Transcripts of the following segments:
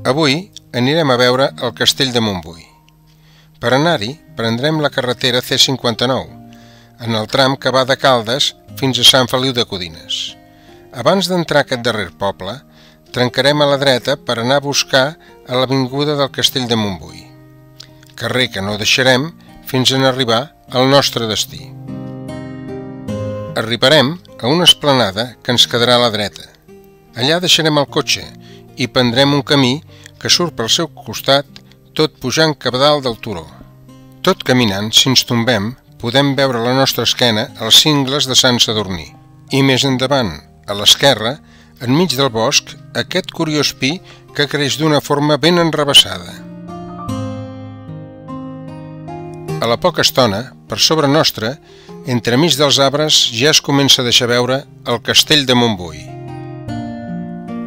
Avui anirem a veure el castell de Montbui. Per anar-hi prendrem la carretera C59, en el tram que va de Caldes fins a Sant Feliu de Codines. Abans d'entrar a aquest darrer poble, trencarem a la dreta per anar a buscar a l'avinguda del castell de Montbui, carrer que no deixarem fins en arribar al nostre destí. Arribarem a una esplanada que ens quedarà a la dreta. Allà deixarem el cotxe i prendrem un camí que surt pel seu costat tot pujant cap dalt del turó. Tot caminant, si ens tombem, podem veure a la nostra esquena els cingles de Sant Sadurní. I més endavant, a l'esquerra, enmig del bosc, aquest curiós pi que creix d'una forma ben enrebaçada. A la poca estona, per sobre nostra, entremig dels arbres ja es comença a deixar veure el castell de Montbui.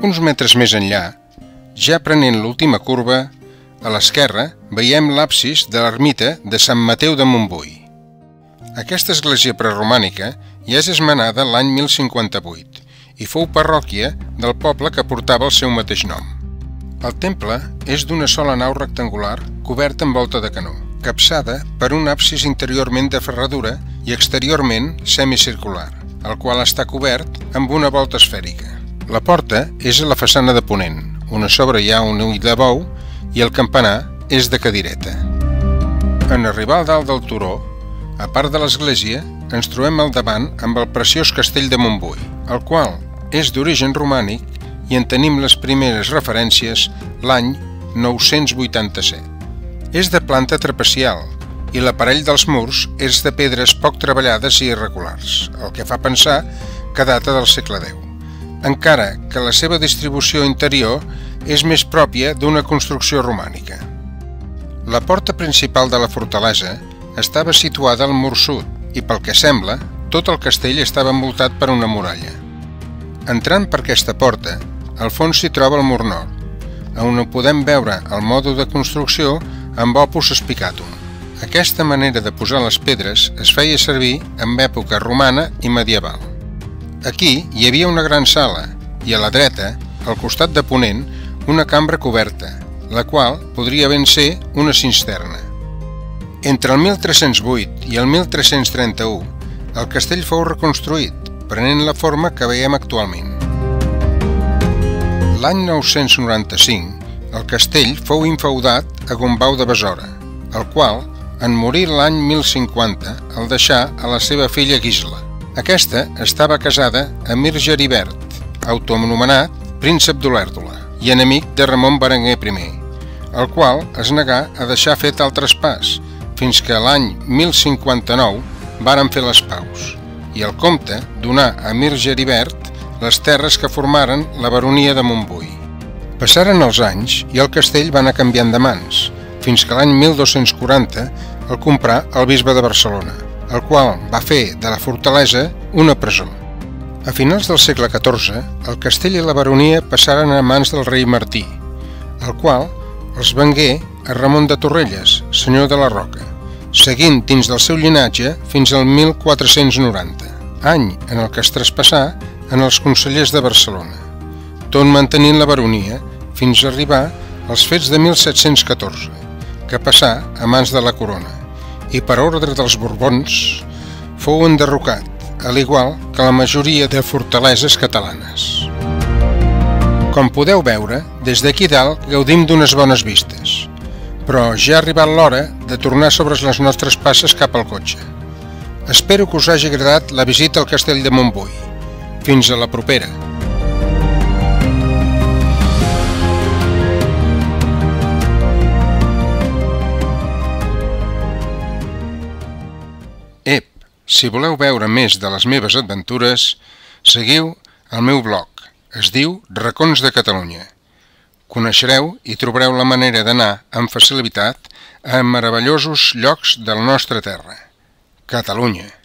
Uns metres més enllà, ja prenent l'última curva, a l'esquerra veiem l'absis de l'ermita de Sant Mateu de Montbui. Aquesta església preromànica ja és esmenada l'any 1058 i fou parròquia del poble que portava el seu mateix nom. El temple és d'una sola nau rectangular coberta amb volta de canó, capçada per un absis interiorment de ferradura i exteriorment semicircular, el qual està cobert amb una volta esfèrica. La porta és a la façana de Ponent, on a sobre hi ha un ull de bou i el campanar és de cadireta. En arribar al dalt del turó, a part de l'església, ens trobem al davant amb el preciós castell de Montbui, el qual és d'origen romànic i en tenim les primeres referències l'any 987. És de planta trapecial i l'aparell dels murs és de pedres poc treballades i irregulars, el que fa pensar que data del segle X encara que la seva distribució interior és més pròpia d'una construcció romànica. La porta principal de la fortalesa estava situada al mur sud i, pel que sembla, tot el castell estava envoltat per una muralla. Entrant per aquesta porta, al fons s'hi troba el mur nord, on podem veure el mode de construcció amb opus spicatum. Aquesta manera de posar les pedres es feia servir en època romana i medieval. Aquí hi havia una gran sala i a la dreta, al costat de ponent, una cambra coberta, la qual podria ben ser una cisterna. Entre el 1308 i el 1331, el castell fou reconstruït, prenent la forma que veiem actualment. L'any 995, el castell fou infeudat a Gombau de Besora, el qual, en morir l'any 1050, el deixà a la seva filla Gisla. Aquesta estava casada amb Mir Geribert, autoanomenat príncep d'Olèrdola i enemic de Ramon Berenguer I, el qual es negà a deixar fet el traspàs, fins que l'any 1059 varen fer les paus, i el comte donà a Mir Geribert les terres que formaren la baronia de Montbui. Passaren els anys i el castell va anar canviant de mans, fins que l'any 1240 el comprà el bisbe de Barcelona, el qual va fer de la fortalesa una presó. A finals del segle XIV, el castell i la baronia passaren a mans del rei Martí, el qual els vengué a Ramon de Torrelles, senyor de la Roca, seguint dins del seu llinatge fins al 1490, any en el que es traspassà en els consellers de Barcelona, tot mantenint la baronia fins a arribar als fets de 1714, que passà a mans de la corona i per ordre dels Borbons fou enderrocat, al igual que la majoria de fortaleses catalanes. Com podeu veure, des d'aquí dalt gaudim d'unes bones vistes, però ja ha arribat l'hora de tornar sobre les nostres passes cap al cotxe. Espero que us hagi agradat la visita al castell de Montbui. Fins a la propera! Si voleu veure més de les meves aventures, seguiu el meu blog. Es diu Racons de Catalunya. Coneixereu i trobareu la manera d'anar amb facilitat a meravellosos llocs de la nostra terra. Catalunya.